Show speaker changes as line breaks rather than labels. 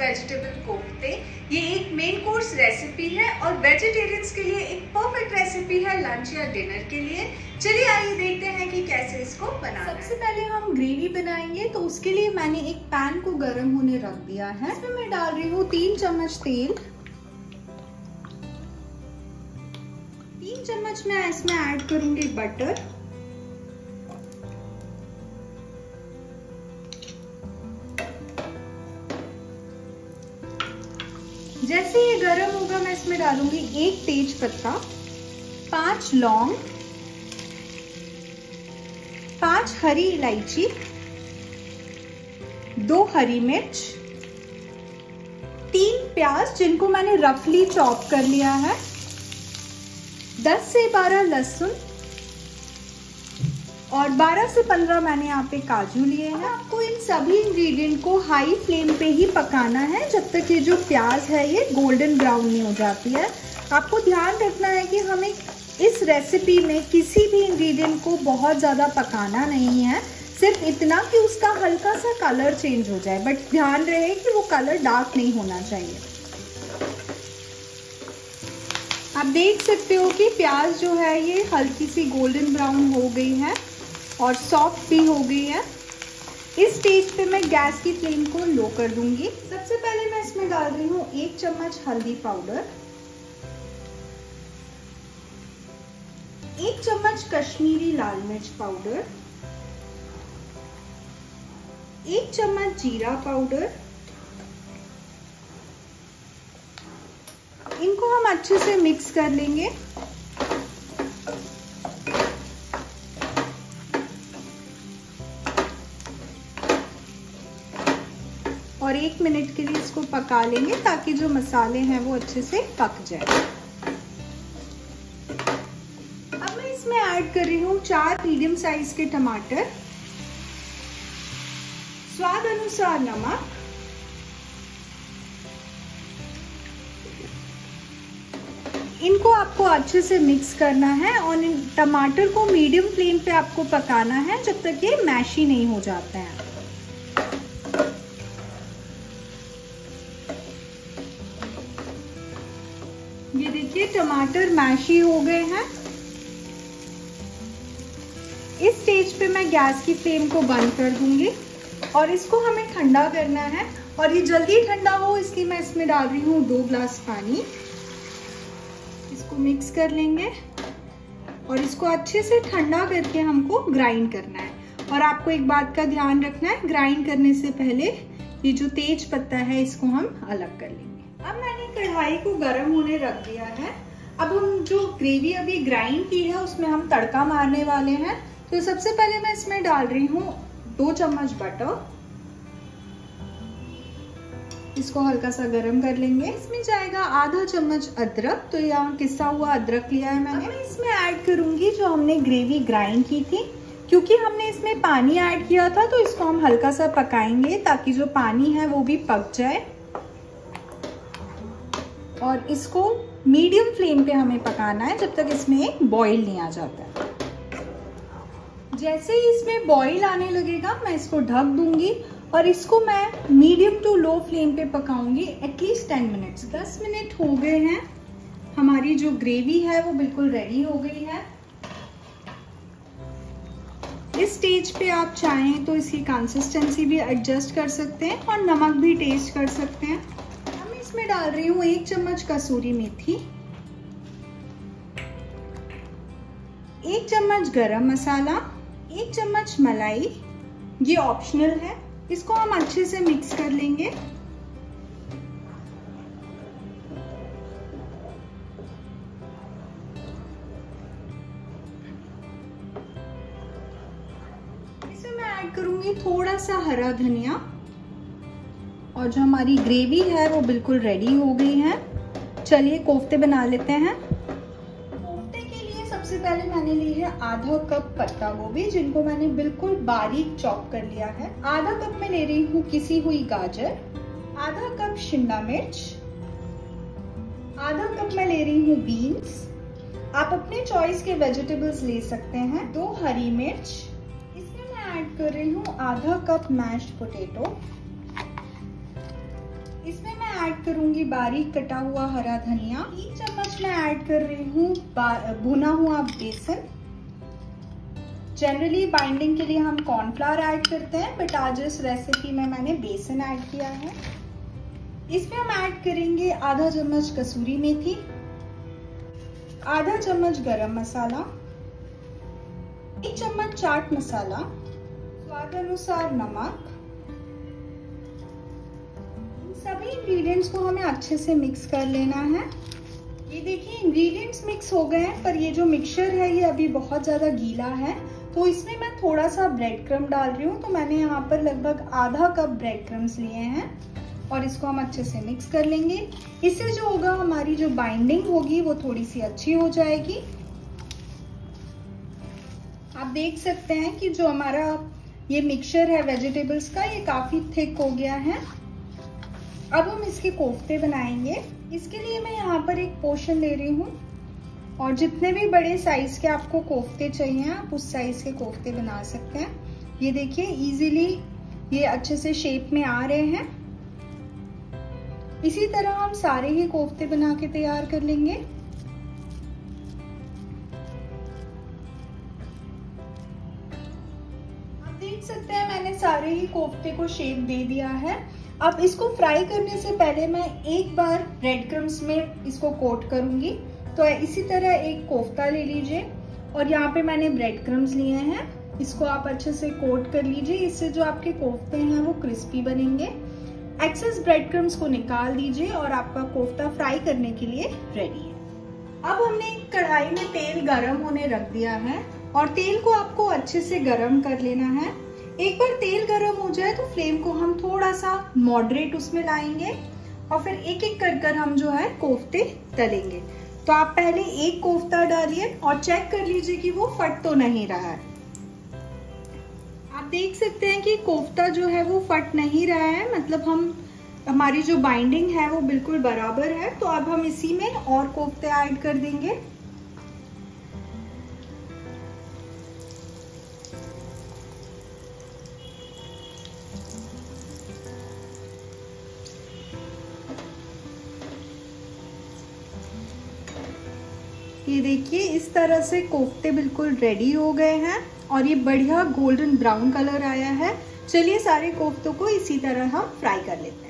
Vegetable कोफ्ते, ये एक मेन कोर्स रेसिपी है और वेजिटेरियंस के लिए एक परफेक्ट रेसिपी है लंच या डिनर के लिए। चलिए आइए देखते हैं कि कैसे इसको बनाना
सबसे पहले हम ग्रेवी बनाएँगे तो उसके लिए मैंने एक पैन को गर्म होने रख दिया है। इसमें मैं डाल रही हूँ तीन चम्मच तेल। तीन चम्मच मैं इसमें ऐड करूँगी बटर जैसे ये गर्म होगा, मैं इसमें डालूँगी एक तेज पत्ता पाँच लौंग, पाँच हरी इलायची, दो हरी मिर्च, तीन प्याज जिनको मैंने रफली चॉप कर लिया है 10 से 12 लहसुन और 12 से 15 मैंने यहाँ पे काजू लिए हैं। आपको इन सभी इंग्रेडिएंट को हाई फ्लेम पे ही पकाना है, जब तक ये जो प्याज है, ये गोल्डन ब्राउन नहीं हो जाती है। आपको ध्यान रखना है कि हमें इस रेसिपी में किसी भी इंग्रेडिएंट को बहुत ज़्यादा पकाना नहीं है। सिर्फ़ इतना कि उसका हल्का सा कलर चेंज हो जाए बट ध्यान रहे कि वो कलर डार्क नहीं होना चाहिए। आप देख सकते हो कि प्याज जो है, ये हल्की सी गोल्डन ब्राउन हो गई है। और सॉफ्ट भी हो गई है। इस स्टेज पे मैं गैस की फ्लेम को लो कर दूँगी। सबसे पहले मैं इसमें डाल रही हूँ एक चम्मच हल्दी पाउडर एक चम्मच कश्मीरी लाल मिर्च पाउडर एक चम्मच जीरा पाउडर इनको हम अच्छे से मिक्स कर लेंगे। एक मिनट के लिए इसको पका लेंगे ताकि जो मसाले हैं वो अच्छे से पक जाए। अब मैं इसमें ऐड कर रही हूँ चार मीडियम साइज़ के टमाटर, स्वाद अनुसार नमक, इनको आपको अच्छे से मिक्स करना है और टमाटर को मीडियम फ्लेम पे आपको पकाना है जब तक ये मैशी नहीं हो जाते हैं। ये देखिए, टमाटर मैशी हो गए हैं। इस स्टेज पे मैं गैस की फ्लेम को बंद कर दूँगी और इसको हमें ठंडा करना है। और ये जल्दी ठंडा हो, इसलिए मैं इसमें डाल रही हूँ दो ग्लास पानी। इसको मिक्स कर लेंगे और इसको अच्छे से ठंडा करके हमको ग्राइंड करना है। और आपको एक बात का ध्यान रखना है ग्राइंड करने से पहले ये जो तेज पत्ता है, इसको हम अलग कर लेंगे। कढ़ाई को गर्म होने रख दिया है। अब हम जो ग्रेवी अभी ग्राइंड की है, उसमें हम तड़का मारने वाले हैं। तो सबसे पहले मैं इसमें डाल रही हूँ दो चम्मच बटर इसको हल्का सा गरम कर लेंगे। इसमें जाएगा आधा चम्मच अदरक। तो यहाँ किस्सा हुआ अदरक लिया है मैंने। मैं इसमें ऐड करूँगी जो हमने ग्रेवी ग्राइंड की थी। क्योंकि हमने इसमें पानी ऐड किया था तो इसको हम हल्का सा पकाएँगे ताकि जो पानी है वो भी पक जाए। और इसको मीडियम फ्लेम पे हमें पकाना है, जब तक इसमें बॉईल नहीं आ जाता है। जैसे ही इसमें बॉईल आने लगेगा, मैं इसको ढक दूँगी और इसको मैं मीडियम टू लो फ्लेम पे पकाऊँगी एटलीस्ट टेन मिनट्स दस मिनट हो गए हैं। हमारी जो ग्रेवी है, वो बिल्कुल रेडी हो गई है। इस स्टेज पे आप चाहें तो इसकी कंसिस्टेंसी भी एडजस्ट कर सकते हैं और नमक भी टेस्ट कर सकते हैं। इसमें डाल रही हूँ एक चम्मच कसूरी मेथी, एक चम्मच गरम मसाला, एक चम्मच मलाई। ये ऑप्शनल है। इसको हम अच्छे से मिक्स कर लेंगे। इसमें मैं ऐड करूँगी थोड़ा सा हरा धनिया। और जो हमारी ग्रेवी है वो बिल्कुल रेडी हो गई है। चलिए कोफ्ते बना लेते हैं। कोफ्ते के लिए सबसे पहले मैंने ली है आधा कप पत्ता गोभी, जिनको मैंने बिल्कुल बारीक चॉप कर लिया है। आधा कप में ले रही हूँ किसी हुई गाजर, आधा कप शिमला मिर्च, आधा कप मैं ले रही हूँ बीन्स। आप अपने चॉइस के वेजिटेबल्स ले सकते हैं, दो हरी मिर्च। इसमें मैं ऐड कर रही हूँ आधा कप मैश्ड पोटैटो मैं ऐड करूँगी बारीक कटा हुआ हरा धनिया। तीन चम्मच मैं ऐड कर रही हूँ भुना हुआ बेसन। जनरली बाइंडिंग के लिए हम कॉर्नफ्लावर ऐड करते हैं बट आज इस रेसिपी में मैंने बेसन ऐड किया है। इसमें हम ऐड करेंगे आधा चम्मच कसूरी मेथी, आधा चम्मच गरम मसाला, एक चम्मच चाट मसाला, स्वाद अनुसार नमक सभी इंग्रेडिएंट्स को हमें अच्छे से मिक्स कर लेना है। ये देखिए इंग्रेडिएंट्स मिक्स हो गए हैं, पर ये जो मिक्सचर है, ये अभी बहुत ज़्यादा गीला है। तो इसमें मैं थोड़ा सा ब्रेड क्रम डाल रही हूँ। तो मैंने यहाँ पर लगभग आधा कप ब्रेड क्रम्स लिए हैं और इसको हम अच्छे से मिक्स कर लेंगे। इससे जो होगा, हमारी जो बाइंडिंग होगी, वो थोड़ी सी अच्छी हो जाएगी। आप देख सकते हैं कि जो हमारा ये मिक्सचर है वेजिटेबल्स का, ये काफ़ी थिक हो गया है। अब हम इसके कोफ्ते बनाएँगे। इसके लिए मैं यहाँ पर एक पोर्शन ले रही हूँ। और जितने भी बड़े साइज़ के आपको कोफ्ते चाहिए, आप उस साइज़ के कोफ्ते बना सकते हैं। ये देखिए इजीली ये अच्छे से शेप में आ रहे हैं। इसी तरह हम सारे ही कोफ्ते बना के तैयार कर लेंगे। आप देख सकते हैं, मैंने सारे ही कोफ्ते को शेप दे दिया है। अब इसको फ्राई करने से पहले मैं एक बार ब्रेड क्रम्स में इसको कोट करूँगी। तो इसी तरह एक कोफ्ता ले लीजिए। और यहाँ पे मैंने ब्रेड क्रम्स लिए हैं। इसको आप अच्छे से कोट कर लीजिए। इससे जो आपके कोफ्ते हैं वो क्रिस्पी बनेंगे। एक्सेस ब्रेड क्रम्स को निकाल दीजिए और आपका कोफ्ता फ्राई करने के लिए रेडी है। अब हमने कढ़ाई में तेल गरम होने रख दिया है। और तेल को आपको अच्छे से गरम कर लेना है। एक बार तेल गरम हो जाए तो फ्लेम को हम थोड़ा सा मॉडरेट उसमें लाएँगे और फिर एक एक कर कर हम जो है कोफ्ते तलेंगे। तो आप पहले एक कोफ्ता डालिए और चेक कर लीजिए कि वो फट तो नहीं रहा है। आप देख सकते हैं कि कोफ्ता जो है वो फट नहीं रहा है। मतलब हम, हमारी जो बाइंडिंग है वो बिल्कुल बराबर है। तो अब हम इसी में और कोफ्ते ऐड कर देंगे। ये देखिए, इस तरह से कोफ्ते बिल्कुल रेडी हो गए हैं और ये बढ़िया गोल्डन ब्राउन कलर आया है। चलिए सारे कोफ्तों को इसी तरह हम फ्राई कर लेते हैं।